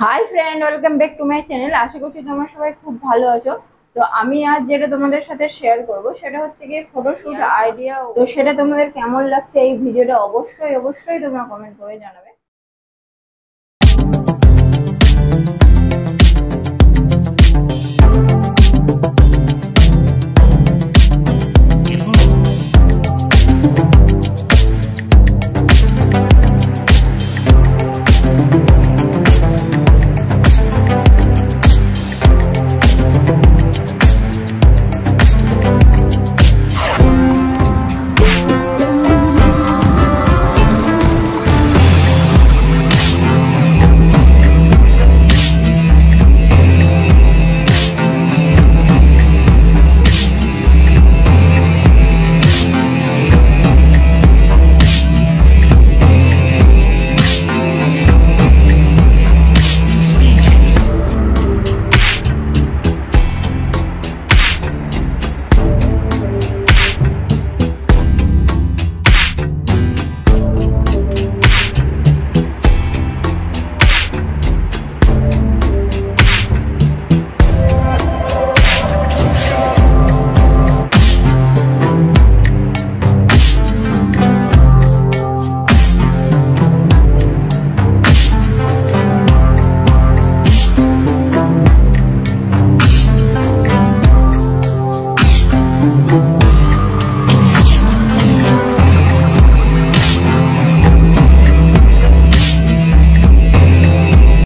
Hi friend welcome back to my channel আশা করছি তোমরা সবাই খুব ভালো আছো। তো আমি আজ যেটা তোমাদের সাথে শেয়ার করব সেটা হচ্ছে কি ফটোশুট আইডিয়া তো সেটা তোমাদের কেমন লাগছে এই ভিডিওটা অবশ্যই অবশ্যই তোমরা কমেন্ট করে জানাবে।